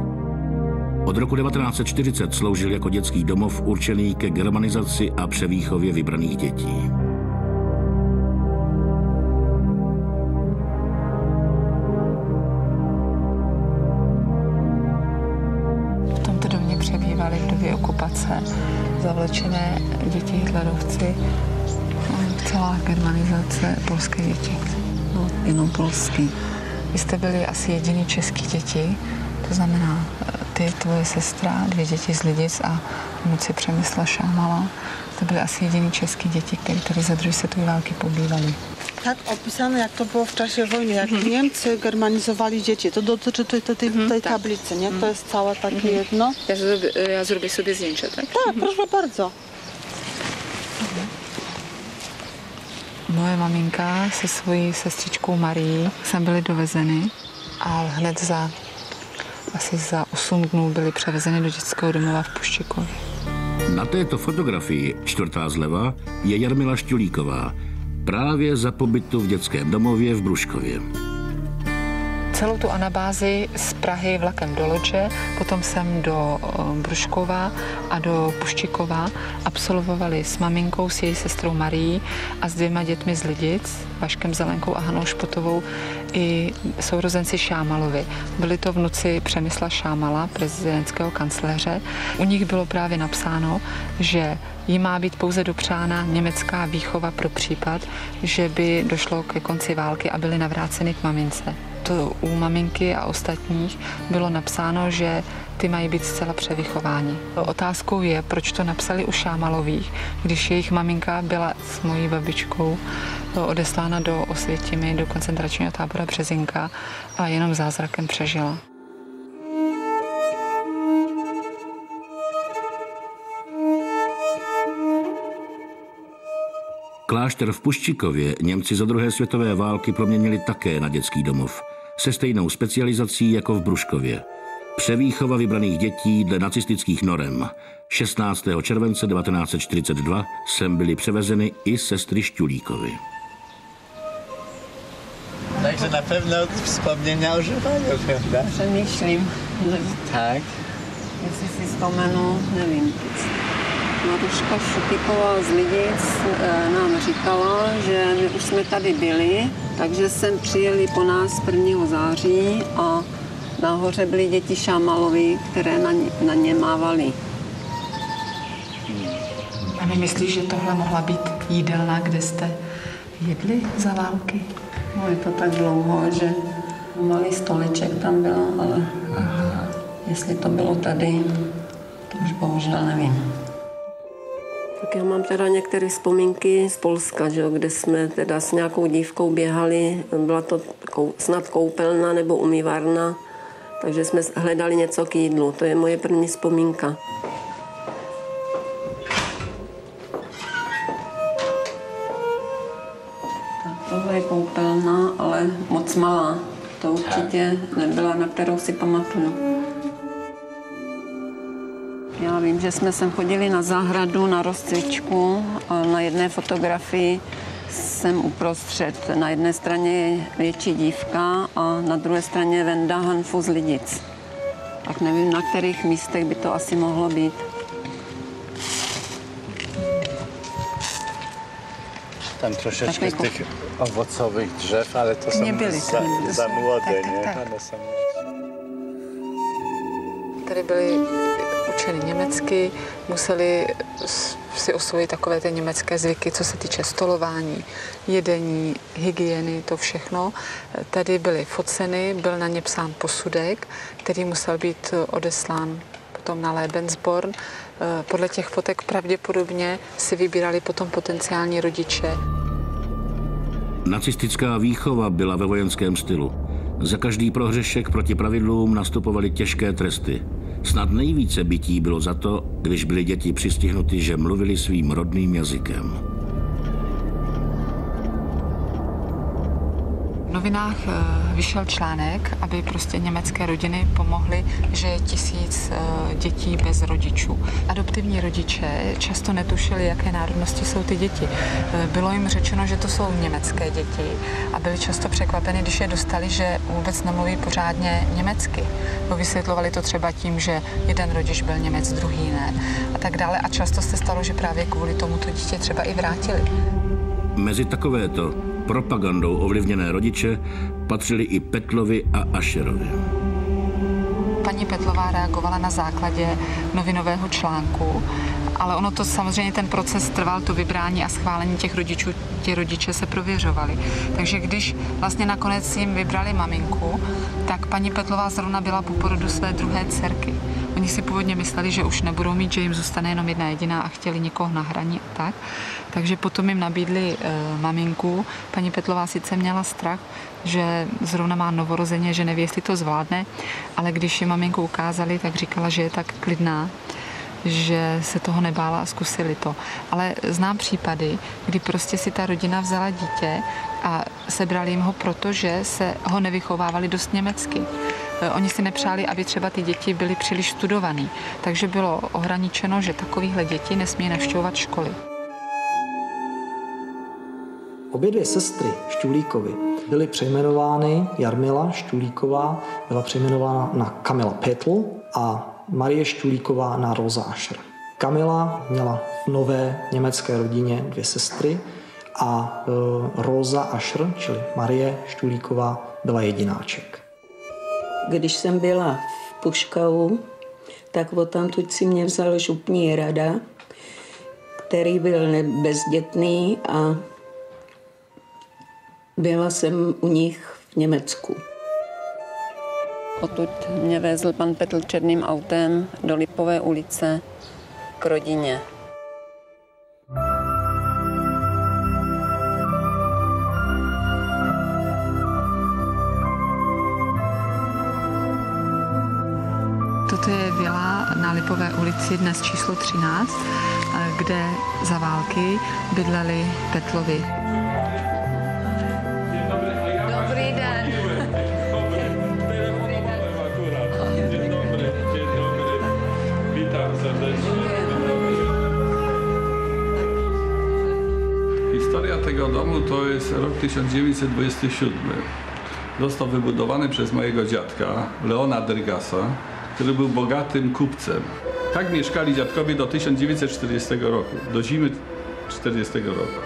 [SPEAKER 3] Od roku 1940 sloužil jako dětský domov určený ke germanizaci a převýchově vybraných dětí.
[SPEAKER 9] Zavlečené děti hitlerovci, no, celá germanizace polské děti.
[SPEAKER 1] No, jenom polský.
[SPEAKER 9] Vy jste byli asi jediný český děti, to znamená eh, ty, tvoje sestra, dvě děti z Lidic a vnuci Přemysla Šámala. To byly asi jediný český děti, které tady za druhé světové války pobývaly.
[SPEAKER 2] Tak opisane, jak to było w czasie wojny, jak Niemcy germanizowali dzieci. To dotyczy tej, tej, tej, tablicy, nie? To jest całe takie jedno.
[SPEAKER 9] Já, zrobię, já zrobię sobie zdjęcia, tak?
[SPEAKER 2] Tak, proszę bardzo.
[SPEAKER 9] Moje maminka se svojí sestřičkou Marí sem byly dovezeny a hned za asi za 8 dnů byly převezeny do dětského domova v Puščikově.
[SPEAKER 3] Na této fotografii, čtvrtá zleva, je Jarmila Šťulíková, právě za pobytu v dětském domově v Bruškově.
[SPEAKER 9] Celou tu anabázi z Prahy vlakem do Lodže, potom jsem do eh, Bruškova a do Puščikova absolvovali s maminkou, s její sestrou Marií a s dvěma dětmi z Lidic, Vaškem Zelenkou a Hanou Špotovou, i sourozenci Šámalovi. Byli to vnuci Přemysla Šámala, prezidentského kancléře. U nich bylo právě napsáno, že jí má být pouze dopřána německá výchova pro případ, že by došlo ke konci války a byly navráceny k mamince to u maminky a ostatních bylo napsáno, že ty mají být zcela převychováni. Otázkou je, proč to napsali u Šámalových, když jejich maminka byla s mojí babičkou odeslána do Osvětimi, do koncentračního tábora Březinka a jenom zázrakem přežila.
[SPEAKER 3] Klášter v Puščikově Němci za druhé světové války proměnili také na dětský domov se stejnou specializací jako v Bruškově. Převýchova vybraných dětí dle nacistických norem. 16. července 1942 sem byly převezeny i sestry Šťulíkovi.
[SPEAKER 10] Takže na pewno vzpomnění o životě, pravda?
[SPEAKER 1] Přemýšlím.
[SPEAKER 10] Tak.
[SPEAKER 1] Jestli si vzpomenu, nevím. Maruška Šupiková z Lidic eh, nám říkala, že my už jsme tady byli, takže sem přijeli po nás 1. září a nahoře byly děti Šámalovi, které na ně, na ně mávali.
[SPEAKER 9] A nemyslíš, že tohle mohla být jídelna, kde jste jedli za války?
[SPEAKER 1] No je to tak dlouho, že malý stoleček tam byl, ale Aha. jestli to bylo tady, to už bohužel nevím. Tak já mám teda některé vzpomínky z Polska, že, kde jsme teda s nějakou dívkou běhali, byla to snad koupelna nebo umývárna, takže jsme hledali něco k jídlu. To je moje první vzpomínka. Tohle je koupelna, ale moc malá. To určitě nebyla, na kterou si pamatuju. Já vím, že jsme sem chodili na zahradu, na rozcvičku a na jedné fotografii jsem uprostřed. Na jedné straně je větší dívka a na druhé straně Venda Hanfu z Lidic. Tak nevím, na kterých místech by to asi mohlo být.
[SPEAKER 10] Tam trošičku z těch ovocových dřev, ale to jsou za, za mladé, ne?
[SPEAKER 9] Tady byly učili německy, museli si osvojit takové ty německé zvyky, co se týče stolování, jedení, hygieny, to všechno. Tady byly foceny, byl na ně psán posudek, který musel být odeslán potom na Lebensborn. Podle těch fotek pravděpodobně si vybírali potom potenciální rodiče.
[SPEAKER 3] Nacistická výchova byla ve vojenském stylu. Za každý prohřešek proti pravidlům nastupovaly těžké tresty. Snad nejvíce bytí bylo za to, když byly děti přistihnuty, že mluvili svým rodným jazykem.
[SPEAKER 9] Novinách eh, vyšel článek, aby prostě německé rodiny pomohly, že je tisíc eh, dětí bez rodičů. Adoptivní rodiče často netušili, jaké národnosti jsou ty děti. Eh, bylo jim řečeno, že to jsou německé děti a byli často překvapeni, když je dostali, že vůbec nemluví pořádně německy. Vysvětlovali to třeba tím, že jeden rodič byl Němec, druhý ne a tak dále. A často se stalo, že právě kvůli tomu to dítě třeba i vrátili.
[SPEAKER 3] Mezi takovéto propagandou ovlivněné rodiče patřili i Petlovi a Ašerovi.
[SPEAKER 9] Paní Petlová reagovala na základě novinového článku, ale ono to samozřejmě ten proces trval, to vybrání a schválení těch rodičů, ti rodiče se prověřovali. Takže když vlastně nakonec jim vybrali maminku, tak paní Petlová zrovna byla po porodu své druhé dcerky. Oni si původně mysleli, že už nebudou mít, že jim zůstane jenom jedna jediná a chtěli někoho na hraní a tak. Takže potom jim nabídli e, maminku. Paní Petlová sice měla strach, že zrovna má novorozeně, že neví, jestli to zvládne, ale když ji maminku ukázali, tak říkala, že je tak klidná, že se toho nebála a zkusili to. Ale znám případy, kdy prostě si ta rodina vzala dítě a sebrali jim ho proto, že se ho nevychovávali dost německy. Eh, oni si nepřáli, aby třeba ty děti byly příliš studovaný. Takže bylo ohraničeno, že takovýchhle děti nesmí navštěvovat školy.
[SPEAKER 4] Obě dvě sestry Štulíkovi byly přejmenovány, Jarmila Štulíková byla přejmenována na Kamila Petl a Marie Štulíková na Rosa Asher. Kamila měla v nové německé rodině dvě sestry a e, Rosa Asher, čili Marie Štulíková, byla jedináček.
[SPEAKER 8] Když jsem byla v Puškau, tak o tamtud si mě vzal župní rada, který byl bezdětný a byla jsem u nich v Německu.
[SPEAKER 1] Potud mě vezl pan Petl černým autem do Lipové ulice k rodině.
[SPEAKER 9] Lipové ulici, dnes číslo 13, kde za války bydleli Petlovi.
[SPEAKER 1] Dobrý den.
[SPEAKER 11] Witam serdecznie. Historia tego domu to jest rok 1927. Został wybudowany przez mojego dziadka, Leona Dergasa, który był bogatym kupcem. Tak mieszkali dziadkowie do 1940 roku, do zimy 40 roku.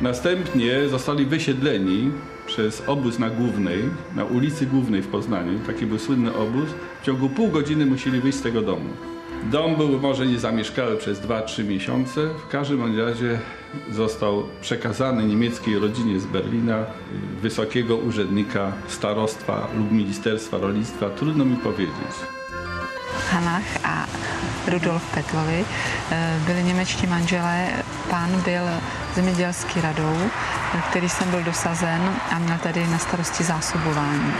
[SPEAKER 11] Następnie zostali wysiedleni przez obóz na Głównej, na ulicy Głównej w Poznaniu. Taki był słynny obóz. W ciągu pół godziny musieli wyjść z tego domu. Dom był może niezamieszkały przez 2-3 miesiące. W każdym razie został przekazany niemieckiej rodzinie z Berlina, y, wysokiego urzędnika starostwa lub ministerstwa rolnictwa. Trudno mi powiedzieć.
[SPEAKER 9] Hanach a Rudolf Petlovi eh, byli němečtí manželé. Pán byl zemědělský radou, eh, který jsem byl dosazen a měl tady na starosti zásobování.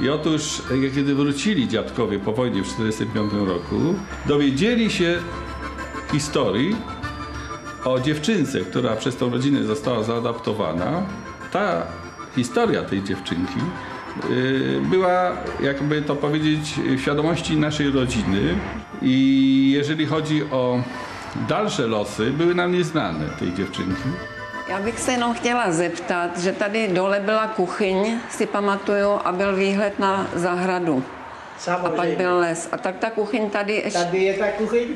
[SPEAKER 11] I otóż, jak kiedy wrócili dziadkowie po wojnie w 1945 roku, dowiedzieli się historii o dziewczynce, która przez tą rodzinę została zaadaptowana. Ta historia tej dziewczynki y, była, jakby to powiedzieć, w świadomości naszej rodziny i jeżeli chodzi o dalsze losy, były nam nieznane tej dziewczynki.
[SPEAKER 1] Já bych se jenom chtěla zeptat, že tady dole byla kuchyň, si pamatuju, a byl výhled na zahradu. A pak byl les. A tak ta kuchyň tady ještě...
[SPEAKER 12] Tady je ta kuchyň?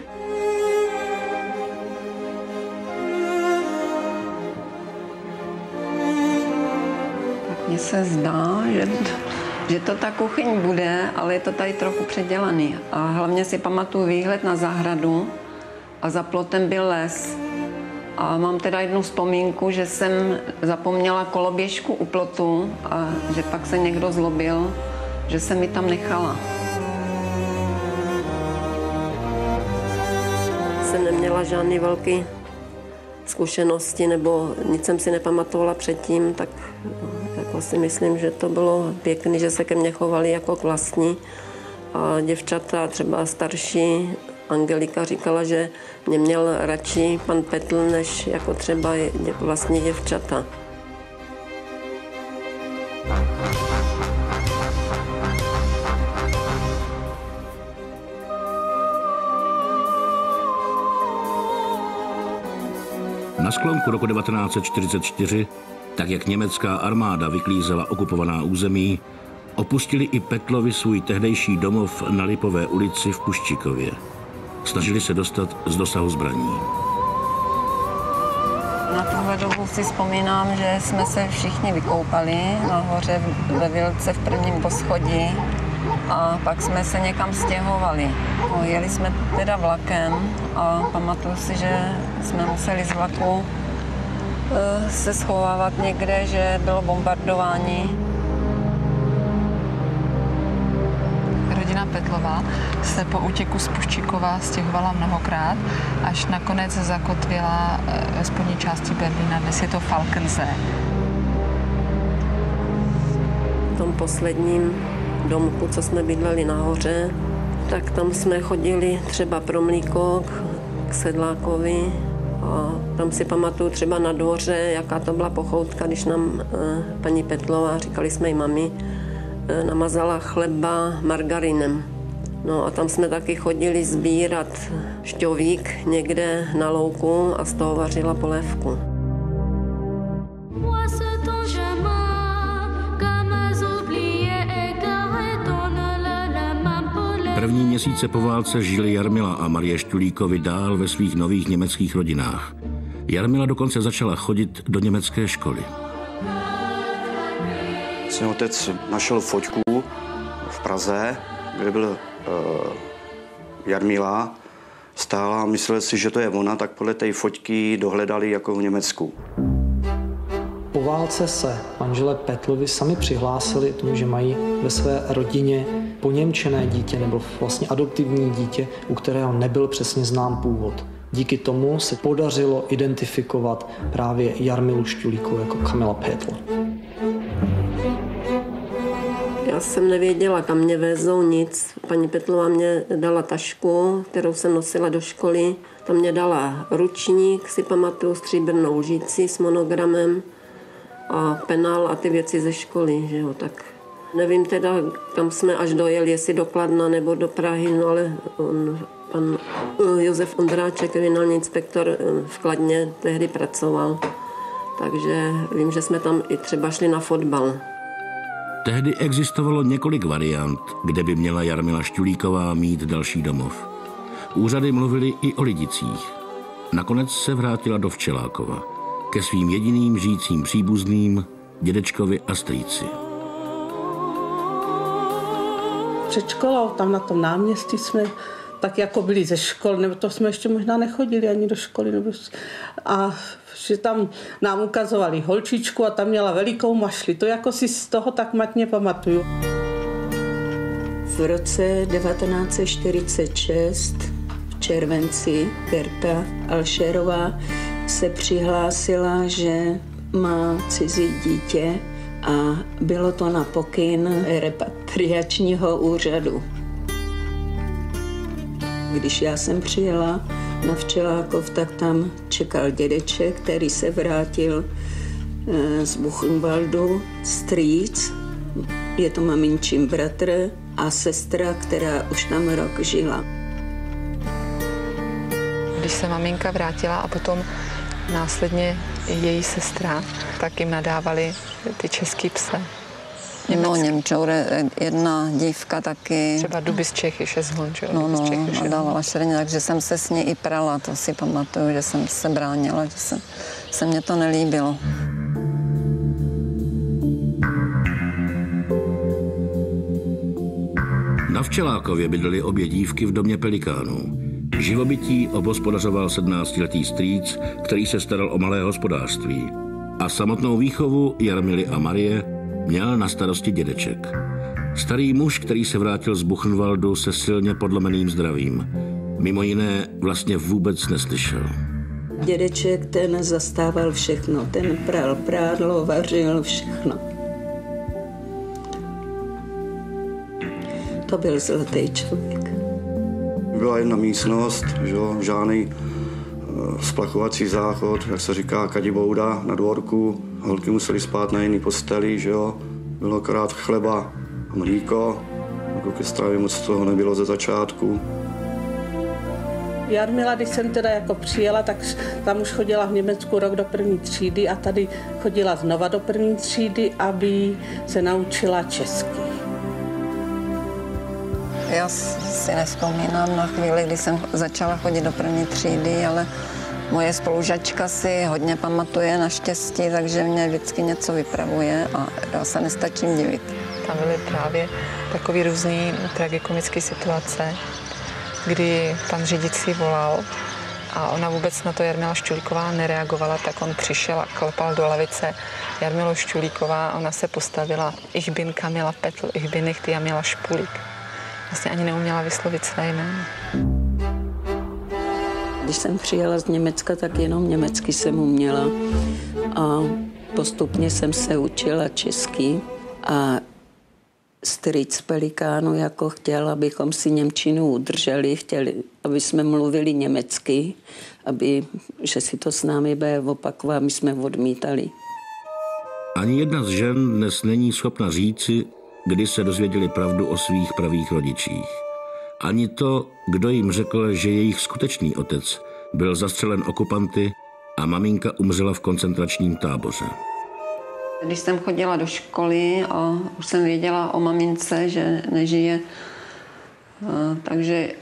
[SPEAKER 1] Mně se zdá, že, že to ta kuchyň bude, ale je to tady trochu předělaný. A hlavně si pamatuju výhled na zahradu a za plotem byl les. A mám teda jednu vzpomínku, že jsem zapomněla koloběžku u plotu a že pak se někdo zlobil, že jsem mi tam nechala.
[SPEAKER 8] Jsem neměla žádný velký zkušenosti nebo nic jsem si nepamatovala předtím, tak jako si myslím, že to bylo pěkné, že se ke mně chovali jako k vlastní. A děvčata, třeba starší, Angelika říkala, že mě měl radši pan Petl, než jako třeba vlastní děvčata.
[SPEAKER 3] Na sklonku roku 1944, tak jak německá armáda vyklízela okupovaná území, opustili i Petlovi svůj tehdejší domov na Lipové ulici v Puščikově. Snažili se dostat z dosahu zbraní.
[SPEAKER 1] Na tuhle dobu si vzpomínám, že jsme se všichni vykoupali nahoře ve Vilce v prvním poschodí a pak jsme se někam stěhovali. No, jeli jsme teda vlakem a pamatuju si, že jsme museli z vlaku eh, se schovávat někde, že bylo bombardování.
[SPEAKER 9] Petlová se po útěku z Puščíkova stěhovala mnohokrát, až nakonec zakotvila eh, ve spodní části Berlína. Dnes je to Falkensee.
[SPEAKER 8] V tom posledním domku, co jsme bydleli nahoře, tak tam jsme chodili třeba pro mlíko k sedlákovi A tam si pamatuju třeba na dvoře, jaká to byla pochoutka, když nám eh, paní Petlová, říkali jsme jí mami, eh, namazala chleba margarinem. No a tam jsme taky chodili sbírat šťovík někde na louku a z toho vařila polévku.
[SPEAKER 3] První měsíce po válce žili Jarmila a Marie Štulíkovi dál ve svých nových německých rodinách. Jarmila dokonce začala chodit do německé školy.
[SPEAKER 7] Vlastně otec našel foťku v Praze, kde byl uh, Jarmila, stála a myslel si, že to je ona, tak podle té foťky dohledali jako v Německu.
[SPEAKER 4] Po válce se manželé Petlovi sami přihlásili tomu, že mají ve své rodině poněmčené dítě nebo vlastně adoptivní dítě, u kterého nebyl přesně znám původ. Díky tomu se podařilo identifikovat právě Jarmilu Šťulíkovou jako Kamila Petl.
[SPEAKER 8] Já jsem nevěděla, kam mě vezou nic. Paní Petlová mě dala tašku, kterou jsem nosila do školy. Tam mě dala ručník, si pamatuju, stříbrnou lžíci s monogramem a penál a ty věci ze školy, že jo, tak nevím teda, kam jsme až dojeli, jestli do Kladna nebo do Prahy, no ale on, pan eh, Josef Ondráček, kriminální inspektor eh, v Kladně, tehdy pracoval. Takže vím, že jsme tam i třeba šli na fotbal.
[SPEAKER 3] Tehdy existovalo několik variant, kde by měla Jarmila Šťulíková mít další domov. Úřady mluvili i o lidicích. Nakonec se vrátila do Včelákova ke svým jediným žijícím příbuzným, dědečkovi a strýci.
[SPEAKER 2] Před školou, tam na tom náměstí jsme tak jako byli ze škol, nebo to jsme ještě možná nechodili ani do školy. Nebo... A že tam nám ukazovali holčičku a tam měla velikou mašli. To jako si z toho tak matně pamatuju.
[SPEAKER 12] V roce 1946 v červenci Berta Alšerová se přihlásila, že má cizí dítě a bylo to na pokyn repatriačního úřadu. Když já jsem přijela na Včelákov, tak tam čekal dědeček, který se vrátil eh, z Buchenwaldu, strýc, je to maminčím bratr a sestra, která už tam rok žila.
[SPEAKER 9] Když se maminka vrátila a potom následně její sestra, tak jim nadávali ty český pse.
[SPEAKER 1] No, Němčoure, jedna dívka taky.
[SPEAKER 9] Třeba Duby z Čechy, šezhon, že
[SPEAKER 1] No, no, a dávala šrně, takže jsem se s ní i prala, to si pamatuju, že jsem se bránila, že se, se mně to nelíbilo.
[SPEAKER 3] Na Včelákově bydlely obě dívky v domě Pelikánů. Živobytí obospodařoval 17-letý strýc, který se staral o malé hospodářství. A samotnou výchovu Jarmily a Marie měl na starosti dědeček. Starý muž, který se vrátil z Buchenwaldu se silně podlomeným zdravím. Mimo jiné vlastně vůbec neslyšel.
[SPEAKER 12] Dědeček ten zastával všechno, ten pral prádlo, vařil všechno. To byl zlatý člověk.
[SPEAKER 7] Byla jedna místnost, že jo, žádný uh, splachovací záchod, jak se říká, kadibouda na dvorku. Holky museli spát na jiný posteli, že jo. Bylo akorát chleba a mlíko. Jako ke stravě moc toho nebylo ze začátku.
[SPEAKER 2] Jarmila, když jsem teda jako přijela, tak tam už chodila v Německu rok do první třídy a tady chodila znova do první třídy, aby se naučila česky.
[SPEAKER 1] Já si nespomínám na chvíli, kdy jsem začala chodit do první třídy, ale moje spolužačka si hodně pamatuje naštěstí, takže mě vždycky něco vypravuje a já se nestačím divit.
[SPEAKER 9] Tam byly právě takové různé tragikomické situace, kdy pan řídící volal a ona vůbec na to Jarmila Šťulíková nereagovala, tak on přišel a klepal do lavice Jarmilo Šťulíková a ona se postavila Ich bin Kamila Petl, ich bin nicht Jamila Špulík. Vlastně ani neuměla vyslovit své jméno.
[SPEAKER 12] Když jsem přijela z Německa, tak jenom německy jsem uměla a postupně jsem se učila česky a strýc Pelikánu jako chtěl, abychom si Němčinu udrželi, chtěli, aby jsme mluvili německy aby, že si to s námi bude opakovat, my jsme odmítali.
[SPEAKER 3] Ani jedna z žen dnes není schopna říci, kdy se dozvěděli pravdu o svých pravých rodičích. Ani to, kdo jim řekl, že jejich skutečný otec byl zastřelen okupanty a maminka umřela v koncentračním táboře.
[SPEAKER 1] Když jsem chodila do školy a už jsem věděla o mamince, že nežije, takže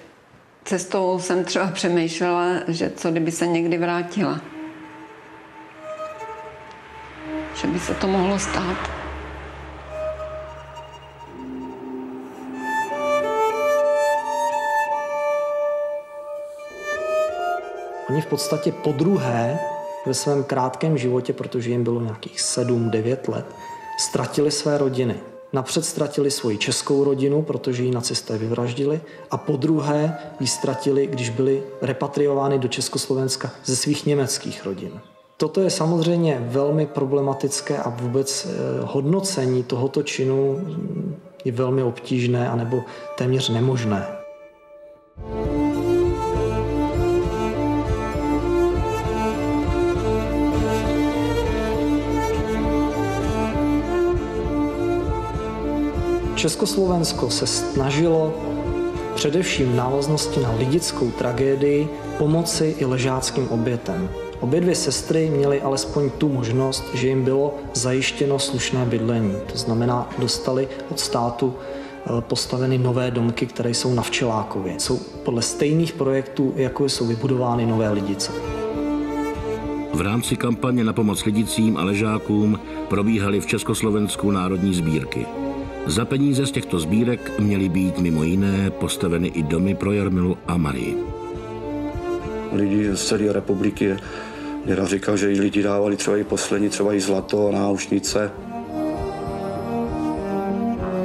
[SPEAKER 1] cestou jsem třeba přemýšlela, že co kdyby se někdy vrátila. Že by se to mohlo stát.
[SPEAKER 4] Oni v podstatě po druhé ve svém krátkém životě, protože jim bylo nějakých 7-9 let, ztratili své rodiny. Napřed ztratili svoji českou rodinu, protože ji nacisté vyvraždili, a po druhé ji ztratili, když byli repatriovány do Československa ze svých německých rodin. Toto je samozřejmě velmi problematické a vůbec eh, hodnocení tohoto činu je velmi obtížné anebo téměř nemožné. Československo se snažilo především v návaznosti na lidickou tragédii pomoci i ležáckým obětem. Obě dvě sestry měly alespoň tu možnost, že jim bylo zajištěno slušné bydlení. To znamená, dostali od státu eh, postaveny nové domky, které jsou na Včelákově. Jsou podle stejných projektů, jako jsou vybudovány nové lidice.
[SPEAKER 3] V rámci kampaně na pomoc lidicím a ležákům probíhaly v Československu národní sbírky. Za peníze z těchto sbírek měly být mimo jiné postaveny i domy pro Jarmilu a Marii.
[SPEAKER 7] Lidi z celé republiky Děda říkal, že i lidi dávali třeba i poslední, třeba i zlato, náušnice.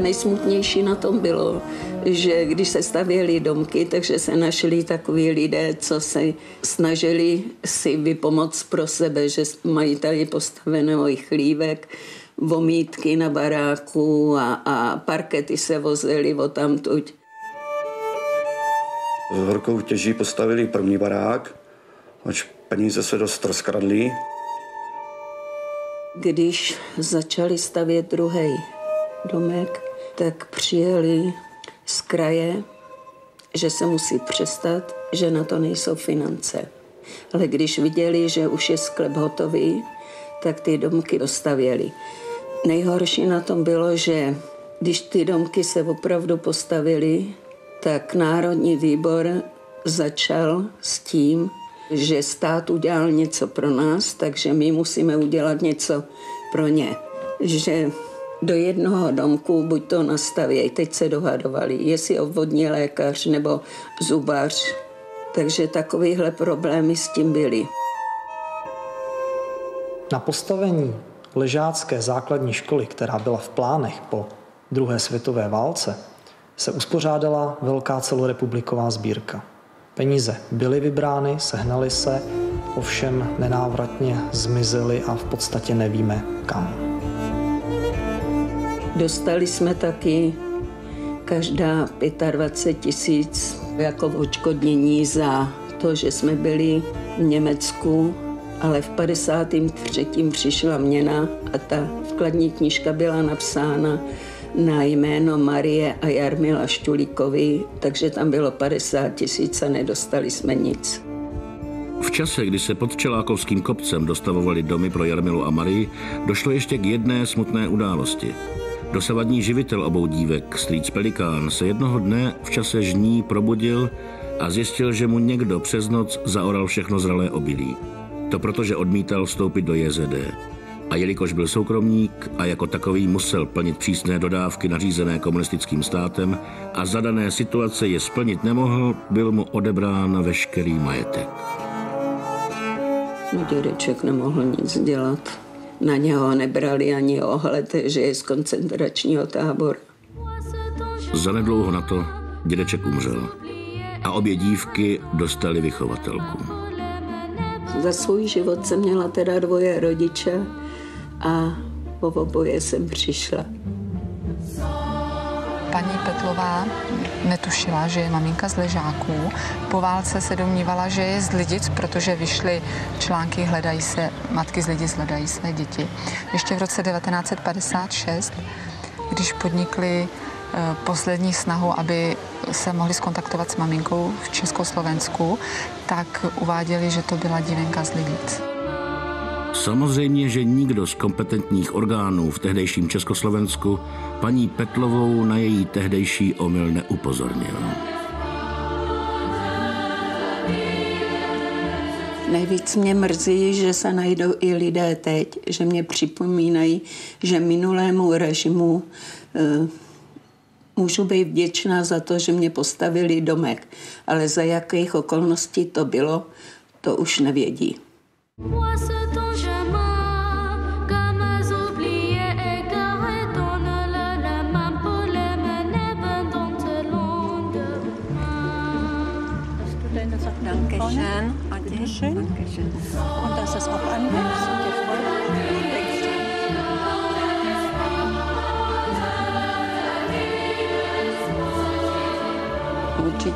[SPEAKER 12] Nejsmutnější na tom bylo, že když se stavěly domky, takže se našli takový lidé, co se snažili si vypomoct pro sebe, že mají tady postavený chlívek, vomítky na baráku a, a parkety se vozily o tamtuť.
[SPEAKER 7] S horkou těží postavili první barák, ač peníze se dost rozkradly.
[SPEAKER 12] Když začali stavět druhý domek, tak přijeli z kraje, že se musí přestat, že na to nejsou finance. Ale když viděli, že už je sklep hotový, tak ty domky dostavěli. Nejhorší na tom bylo, že když ty domky se opravdu postavily, tak Národní výbor začal s tím, že stát udělal něco pro nás, takže my musíme udělat něco pro ně. Že do jednoho domku buď to nastaví, teď se dohadovali, jestli obvodní lékař nebo zubař. Takže takovéhle problémy s tím byly.
[SPEAKER 4] Na postavení ležácké základní školy, která byla v plánech po druhé světové válce, se uspořádala velká celorepubliková sbírka. Peníze byly vybrány, sehnaly se, ovšem nenávratně zmizely a v podstatě nevíme kam.
[SPEAKER 12] Dostali jsme taky každá 25 tisíc jako odškodnění za to, že jsme byli v Německu, ale v 53. přišla měna a ta vkladní knížka byla napsána na jméno Marie a Jarmila Štulíkovi, takže tam bylo 50 tisíc a nedostali jsme nic.
[SPEAKER 3] V čase, kdy se pod Čelákovským kopcem dostavovali domy pro Jarmilu a Marii, došlo ještě k jedné smutné události. Dosavadní živitel obou dívek, strýc Pelikán, se jednoho dne v čase žní probudil a zjistil, že mu někdo přes noc zaoral všechno zralé obilí. To protože odmítal vstoupit do JZD. A jelikož byl soukromník a jako takový musel plnit přísné dodávky nařízené komunistickým státem a zadané situace je splnit nemohl, byl mu odebrán veškerý majetek.
[SPEAKER 12] No, dědeček nemohl nic dělat. Na něho nebrali ani ohled, že je z koncentračního tábora.
[SPEAKER 3] Zanedlouho na to dědeček umřel a obě dívky dostali vychovatelku.
[SPEAKER 12] Za svůj život jsem měla teda dvoje rodiče a po oboje jsem přišla.
[SPEAKER 9] paní Petlová netušila, že je maminka z Ležáků. Po válce se domnívala, že je z Lidic, protože vyšly články Hledají se, matky z Lidic hledají své děti. Ještě v roce 1956, když podnikli eh, poslední snahu, aby se mohli skontaktovat s maminkou v Československu, tak uváděli, že to byla divenka z Lidic.
[SPEAKER 3] Samozřejmě, že nikdo z kompetentních orgánů v tehdejším Československu paní Petlovou na její tehdejší omyl neupozornil.
[SPEAKER 12] Nejvíc mě mrzí, že se najdou i lidé teď, že mě připomínají, že minulému režimu e, můžu být vděčná za to, že mě postavili domek, ale za jakých okolností to bylo, to už nevědí.
[SPEAKER 1] Dankeschön. Dankeschön. Dankeschön. Und dass es auch anwächst.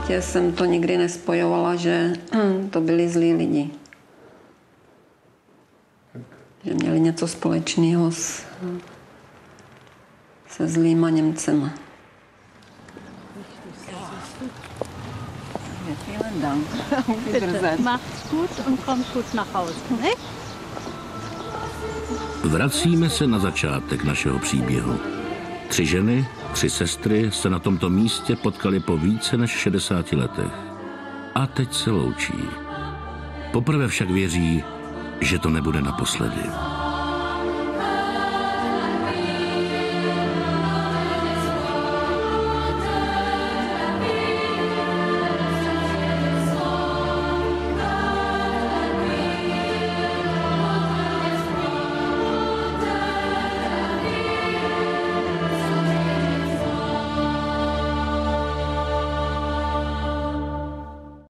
[SPEAKER 1] Určitě jsem to nikdy nespojovala, že to byli zlí lidi. Že měli něco společného s, se zlýma Němcema.
[SPEAKER 3] Vracíme se na začátek našeho příběhu. Tři ženy, tři sestry se na tomto místě potkali po více než 60 letech. A teď se loučí. Poprvé však věří, že to nebude naposledy.